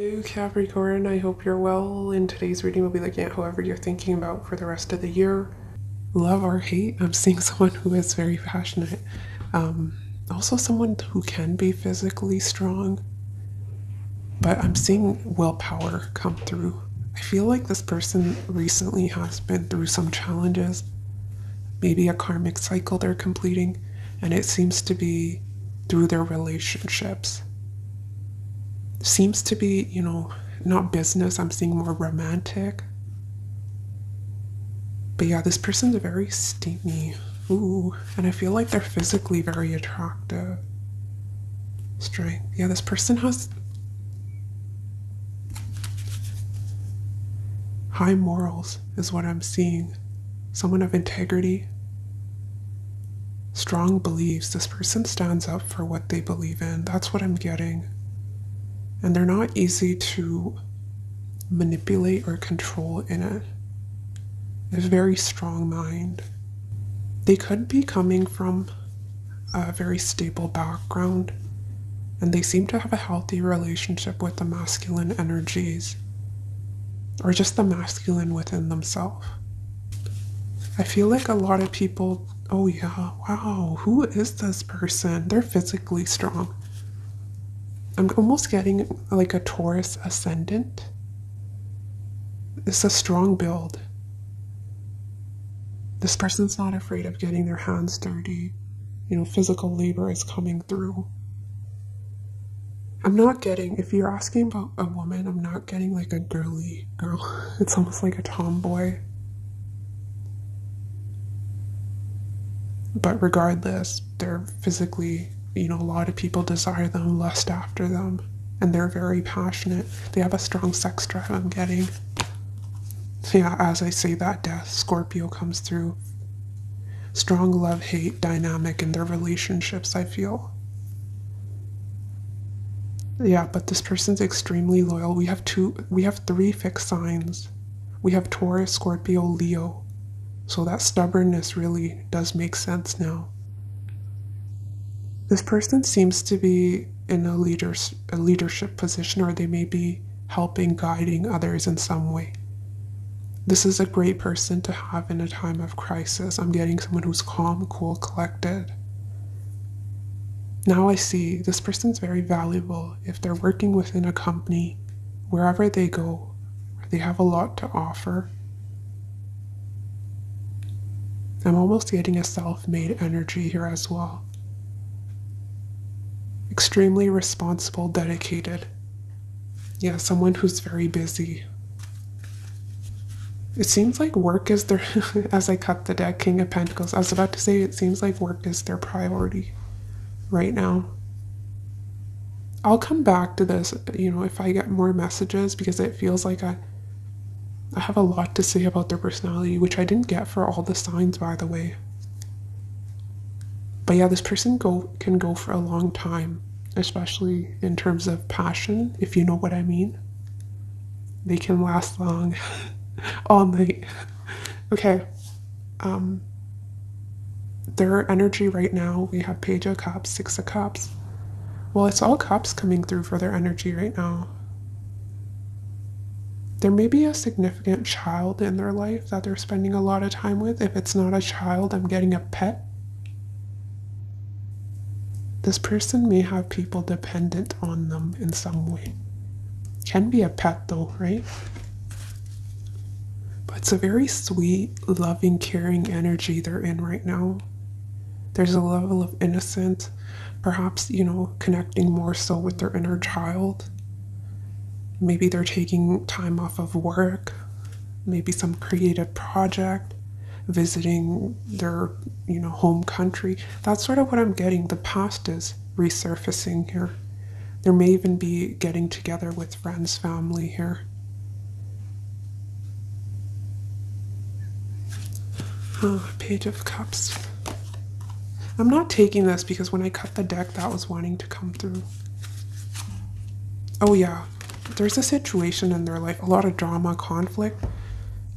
Hello Capricorn, I hope you're well. In today's reading, we'll be looking at however you're thinking about for the rest of the year. Love or hate, I'm seeing someone who is very passionate. Um, also someone who can be physically strong. But I'm seeing willpower come through. I feel like this person recently has been through some challenges. Maybe a karmic cycle they're completing. And it seems to be through their relationships seems to be, you know, not business. I'm seeing more romantic. But yeah, this person's very steamy. Ooh, and I feel like they're physically very attractive. Strength. Yeah, this person has high morals, is what I'm seeing. Someone of integrity, strong beliefs. This person stands up for what they believe in. That's what I'm getting and they're not easy to manipulate or control in it. A very strong mind. They could be coming from a very stable background, and they seem to have a healthy relationship with the masculine energies, or just the masculine within themselves. I feel like a lot of people, oh yeah, wow, who is this person? They're physically strong I'm almost getting like a Taurus ascendant. It's a strong build. This person's not afraid of getting their hands dirty. You know, physical labor is coming through. I'm not getting, if you're asking about a woman, I'm not getting like a girly girl. It's almost like a tomboy. But regardless, they're physically you know, a lot of people desire them, lust after them, and they're very passionate. They have a strong sex drive, I'm getting. Yeah, as I say that, death, Scorpio comes through. Strong love hate dynamic in their relationships, I feel. Yeah, but this person's extremely loyal. We have two, we have three fixed signs. We have Taurus, Scorpio, Leo. So that stubbornness really does make sense now. This person seems to be in a leaders a leadership position or they may be helping guiding others in some way. This is a great person to have in a time of crisis. I'm getting someone who's calm, cool, collected. Now I see this person's very valuable if they're working within a company, wherever they go, they have a lot to offer. I'm almost getting a self made energy here as well extremely responsible, dedicated. Yeah, someone who's very busy. It seems like work is their, as I cut the deck, King of Pentacles. I was about to say it seems like work is their priority right now. I'll come back to this, you know, if I get more messages because it feels like I I have a lot to say about their personality, which I didn't get for all the signs by the way. But yeah, this person go can go for a long time especially in terms of passion, if you know what I mean. They can last long, all night. Okay. Um, their energy right now, we have Page of Cups, Six of Cups. Well, it's all cups coming through for their energy right now. There may be a significant child in their life that they're spending a lot of time with. If it's not a child, I'm getting a pet this person may have people dependent on them in some way. Can be a pet though, right? But it's a very sweet, loving, caring energy they're in right now. There's a level of innocence, perhaps, you know, connecting more so with their inner child. Maybe they're taking time off of work, maybe some creative project visiting their you know home country. That's sort of what i'm getting. The past is resurfacing here. There may even be getting together with friends family here. Oh, page of cups. I'm not taking this because when i cut the deck that was wanting to come through. Oh yeah. There's a situation in their life a lot of drama conflict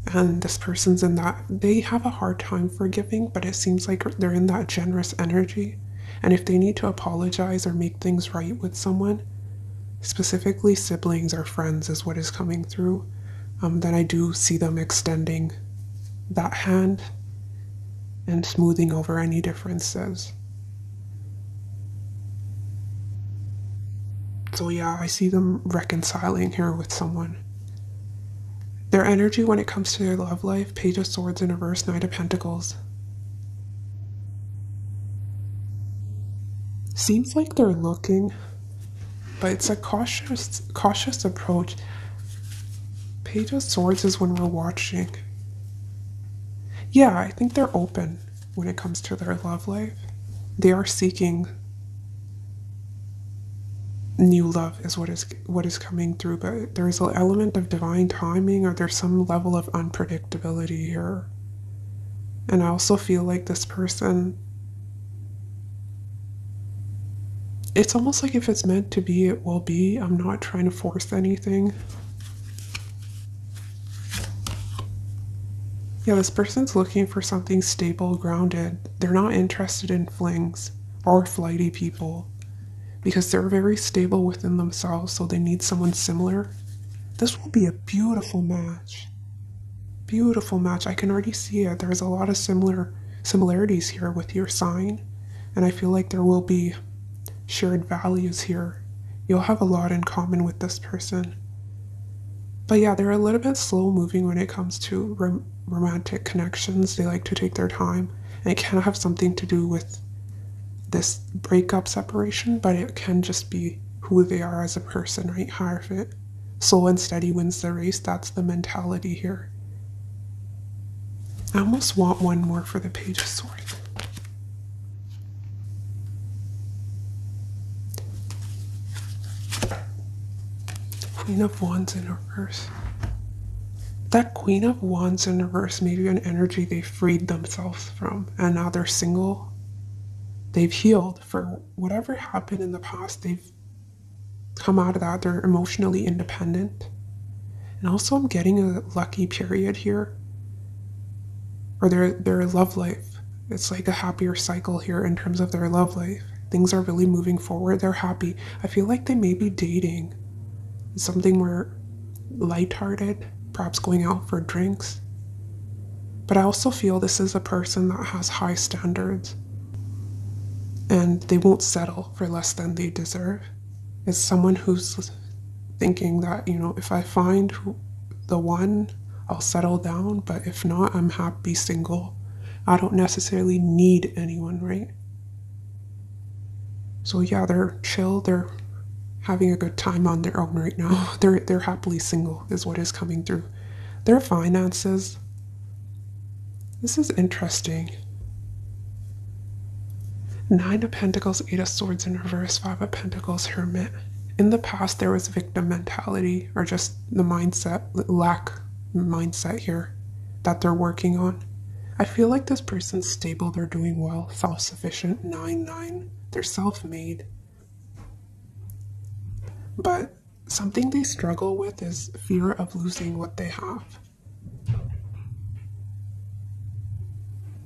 and this person's in that they have a hard time forgiving but it seems like they're in that generous energy and if they need to apologize or make things right with someone specifically siblings or friends, is what is coming through. Um, then I do see them extending that hand and smoothing over any differences. So, yeah, I see them reconciling here with someone. Their energy when it comes to their love life Page of Swords in reverse, Knight of Pentacles. Seems like they're looking, but it's a cautious, cautious approach. Page of Swords is when we're watching. Yeah, I think they're open when it comes to their love life. They are seeking new love is what is what is coming through but there is an element of divine timing. Or there's some level of unpredictability here? And i also feel like this person it's almost like if it's meant to be it will be. I'm not trying to force anything. Yeah this person's looking for something stable grounded. They're not interested in flings or flighty people because they're very stable within themselves, so they need someone similar. This will be a beautiful match. Beautiful match. I can already see it. There's a lot of similar similarities here with your sign, and I feel like there will be shared values here. You'll have a lot in common with this person. But yeah, they're a little bit slow moving when it comes to rom- romantic connections. They like to take their time, and it can have something to do with this breakup separation, but it can just be who they are as a person, right? Hierophant. Slow and steady wins the race. That's the mentality here. I almost want one more for the Page of Swords. Queen of Wands in reverse. That Queen of Wands in reverse may be an energy they freed themselves from, and now they're single they've healed for whatever happened in the past. They've come out of that. They're emotionally independent. And also, I'm getting a lucky period here, or their their love life. It's like a happier cycle here in terms of their love life. Things are really moving forward. They're happy. I feel like they may be dating something more lighthearted, perhaps going out for drinks. But I also feel this is a person that has high standards and they won't settle for less than they deserve. It's someone who's thinking that, you know, if I find the one, I'll settle down, but if not, I'm happy single. I don't necessarily need anyone, right? So yeah, they're chill, they're having a good time on their own right now. They're they're happily single is what is coming through. Their finances. This is interesting. Nine of Pentacles, Eight of Swords in reverse, Five of Pentacles, Hermit. In the past, there was victim mentality or just the mindset, lack mindset here that they're working on. I feel like this person's stable, they're doing well, self sufficient, 9 9. They're self made. But something they struggle with is fear of losing what they have.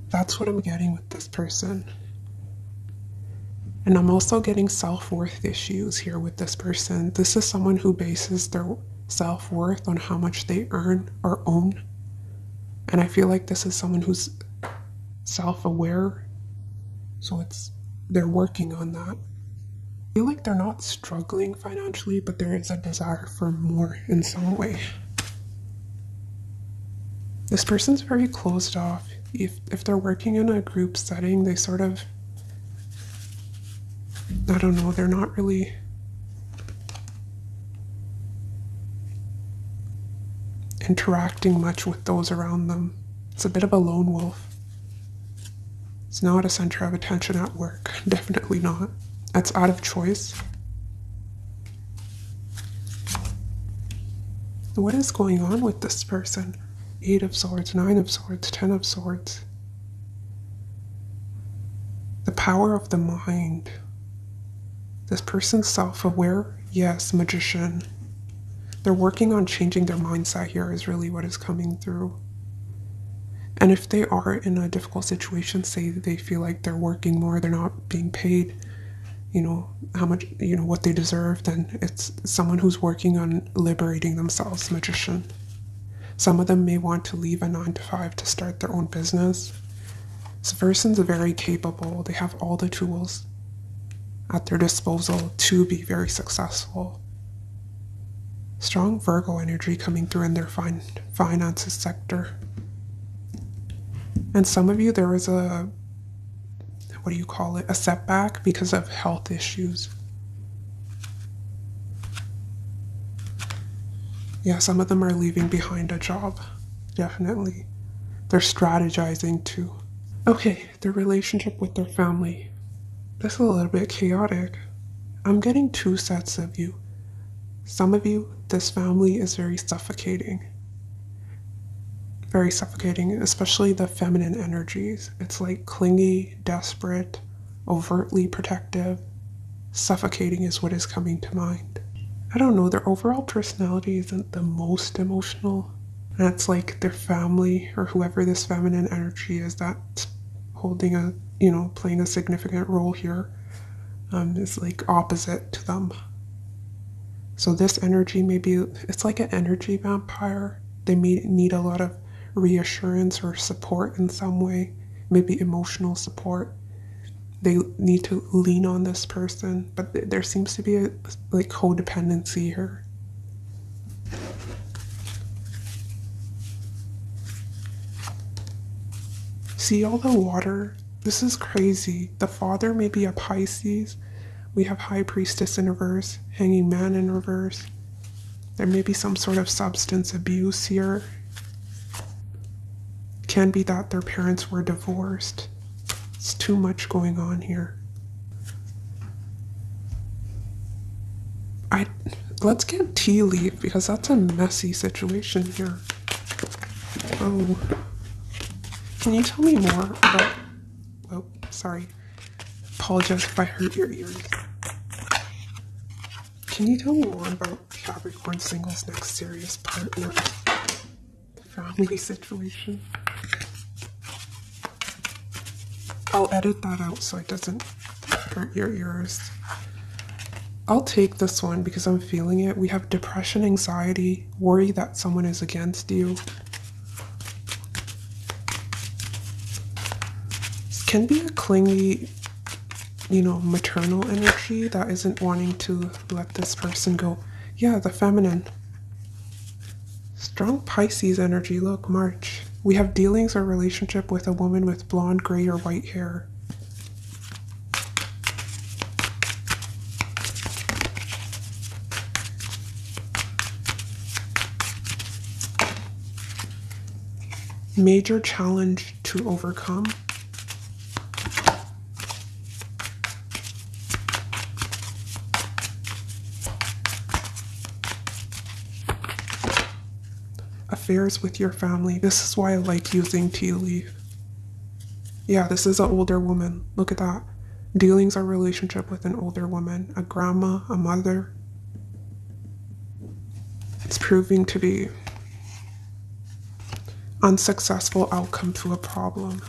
That's what I'm getting with this person. And I'm also getting self worth issues here with this person. This is someone who bases their self worth on how much they earn or own. And I feel like this is someone who's self aware. So it's, they're working on that. I feel like they're not struggling financially, but there is a desire for more in some way. This person's very closed off. If, if they're working in a group setting, they sort of I don't know, they're not really interacting much with those around them. It's a bit of a lone wolf. It's not a center of attention at work. Definitely not. That's out of choice. What is going on with this person? Eight of Swords, Nine of Swords, Ten of Swords. The power of the mind. This person's self aware? Yes, magician. They're working on changing their mindset here, is really what is coming through. And if they are in a difficult situation, say they feel like they're working more, they're not being paid, you know, how much, you know, what they deserve, then it's someone who's working on liberating themselves, magician. Some of them may want to leave a nine to five to start their own business. This person's very capable, they have all the tools at their disposal to be very successful. Strong Virgo energy coming through in their fin- finances sector. And some of you, there was a, what do you call it, a setback because of health issues. Yeah, some of them are leaving behind a job. Definitely. They're strategizing too. Okay, their relationship with their family. This is a little bit chaotic. I'm getting two sets of you. Some of you, this family is very suffocating. Very suffocating, especially the feminine energies. It's like clingy, desperate, overtly protective. Suffocating is what is coming to mind. I don't know, their overall personality isn't the most emotional. And it's like their family or whoever this feminine energy is that's holding a, you know, playing a significant role here um, is like opposite to them. So this energy maybe it's like an energy vampire. They may need a lot of reassurance or support in some way, maybe emotional support. They need to lean on this person, but there seems to be a like codependency here. See all the water? This is crazy. The father may be a Pisces. We have High Priestess in reverse, Hanging Man in reverse. There may be some sort of substance abuse here. Can be that their parents were divorced. It's too much going on here. I let's get tea leaf because that's a messy situation here. Oh. Can you tell me more about sorry. Apologize if I hurt your ears. Can you tell me more about Capricorn singles next serious partner family situation? I'll edit that out so it doesn't hurt your ears. I'll take this one because I'm feeling it. We have depression, anxiety, worry that someone is against you. Can be a clingy, you know, maternal energy that isn't wanting to let this person go. Yeah, the feminine. Strong Pisces energy. Look, March. We have dealings or relationship with a woman with blonde, gray, or white hair. Major challenge to overcome. Affairs with your family. This is why I like using tea leaf. Yeah, this is an older woman. Look at that. Dealings or relationship with an older woman, a grandma, a mother. It's proving to be unsuccessful outcome to a problem.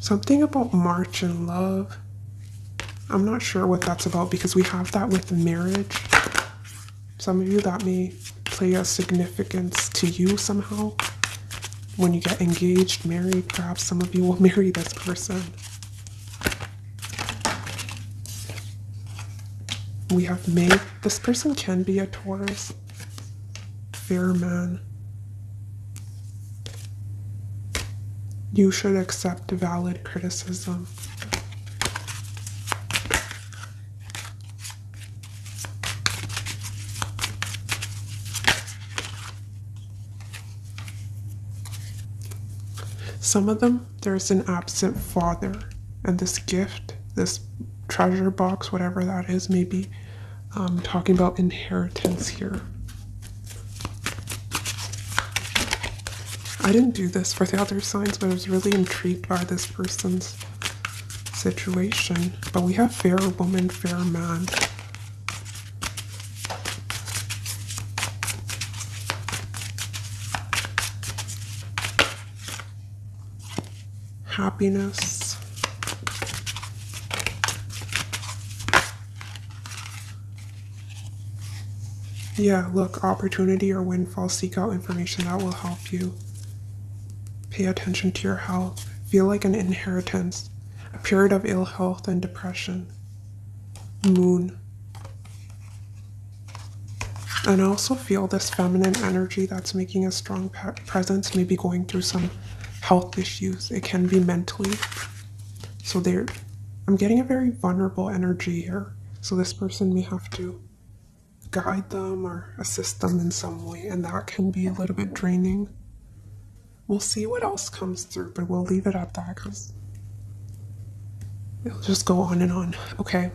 Something about March and love. I'm not sure what that's about because we have that with marriage. Some of you that may play a significance to you somehow. When you get engaged, married, perhaps some of you will marry this person. We have May. This person can be a Taurus. Fair man. You should accept valid criticism. Some of them, there's an absent father, and this gift, this treasure box, whatever that is, maybe um, talking about inheritance here. I didn't do this for the other signs, but I was really intrigued by this person's situation. But we have fair woman, fair man. Happiness. Yeah, look, opportunity or windfall, seek out information that will help you. Pay attention to your health. Feel like an inheritance, a period of ill health and depression. Moon. And I also feel this feminine energy that's making a strong presence, maybe going through some health issues. It can be mentally. So there, I'm getting a very vulnerable energy here. So this person may have to guide them or assist them in some way, and that can be a little bit draining. We'll see what else comes through, but we'll leave it at that because it'll just go on and on. Okay.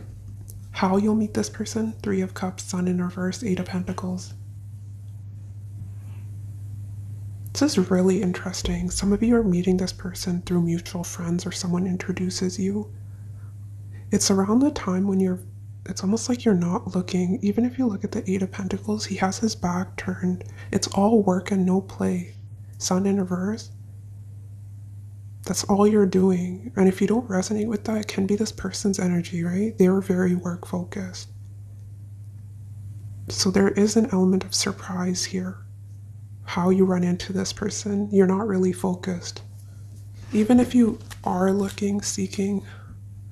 How you'll meet this person Three of Cups, Sun in reverse, Eight of Pentacles. This is really interesting. Some of you are meeting this person through mutual friends or someone introduces you. It's around the time when you're, it's almost like you're not looking. Even if you look at the Eight of Pentacles, he has his back turned. It's all work and no play. Sun in reverse. That's all you're doing. And if you don't resonate with that, it can be this person's energy, right? They were very work focused. So there is an element of surprise here. How you run into this person, you're not really focused. Even if you are looking, seeking,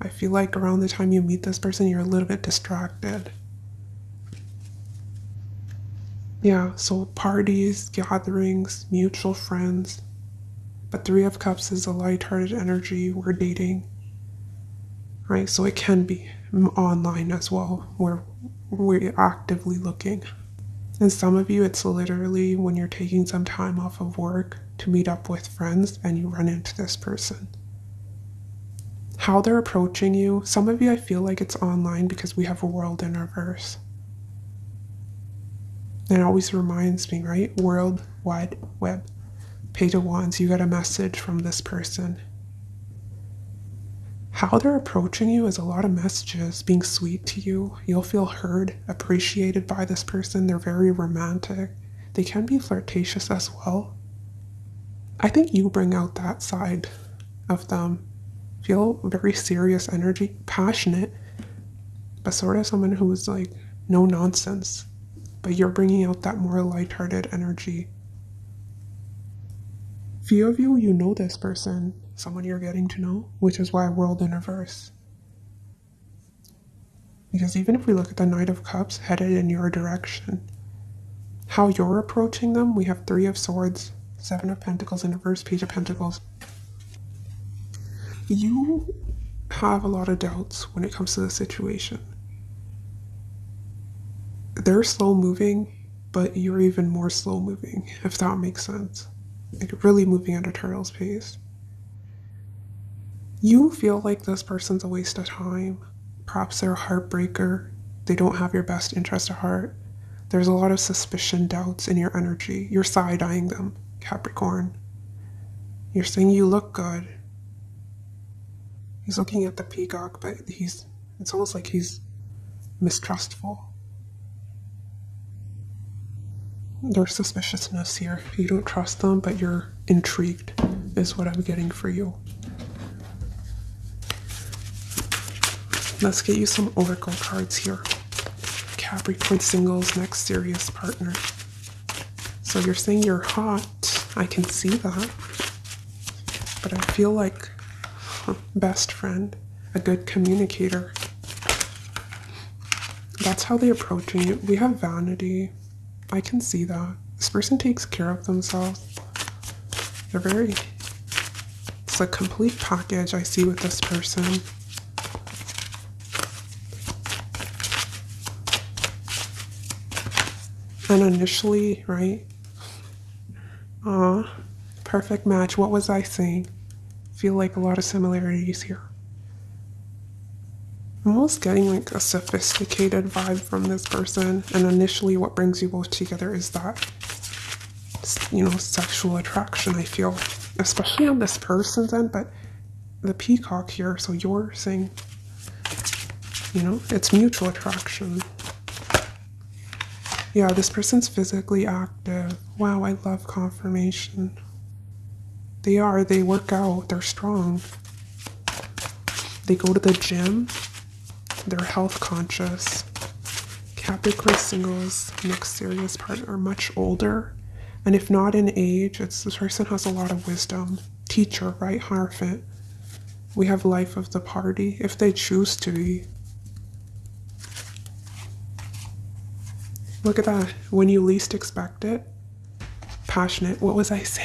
I feel like around the time you meet this person, you're a little bit distracted. Yeah, so parties, gatherings, mutual friends, but Three of Cups is a light-hearted energy. We're dating, right? So it can be online as well, where we're actively looking. And some of you, it's literally when you're taking some time off of work to meet up with friends and you run into this person. How they're approaching you, some of you, I feel like it's online because we have a world in reverse. And it always reminds me, right? World Wide Web. Page of Wands, you got a message from this person. How they're approaching you is a lot of messages, being sweet to you. You'll feel heard, appreciated by this person. They're very romantic. They can be flirtatious as well. I think you bring out that side of them. Feel very serious energy, passionate, but sort of someone who's like no nonsense. But you're bringing out that more lighthearted energy few of you, you know this person, someone you're getting to know, which is why world in reverse. Because even if we look at the Knight of Cups headed in your direction, how you're approaching them, we have Three of Swords, Seven of Pentacles, and reverse Page of Pentacles. You have a lot of doubts when it comes to the situation. They're slow moving, but you're even more slow moving, if that makes sense like really moving at a turtle's pace. You feel like this person's a waste of time. Perhaps they're a heartbreaker. They don't have your best interest at heart. There's a lot of suspicion, doubts in your energy. You're side eyeing them, Capricorn. You're saying you look good. He's looking at the peacock, but he's, it's almost like he's mistrustful. There's suspiciousness here. You don't trust them, but you're intrigued, is what I'm getting for you. Let's get you some Oracle cards here. Capricorn singles, next serious partner. So you're saying you're hot. I can see that. But I feel like best friend, a good communicator. That's how they approach you. We have vanity, I can see that. This person takes care of themselves. They're very. It's a complete package I see with this person. And initially, right? Ah, perfect match. What was I saying? Feel like a lot of similarities here. I'm almost getting like a sophisticated vibe from this person, and initially, what brings you both together is that, you know, sexual attraction. I feel, especially on this person's end, but the peacock here, so you're saying, you know, it's mutual attraction. Yeah, this person's physically active. Wow, I love confirmation. They are. They work out. They're strong. They go to the gym. They're health conscious. Capricorn singles, next serious partner, are much older. And if not in age, it's this person has a lot of wisdom. Teacher, right? Hierophant. We have life of the party if they choose to be. Look at that. When you least expect it. Passionate. What was I saying?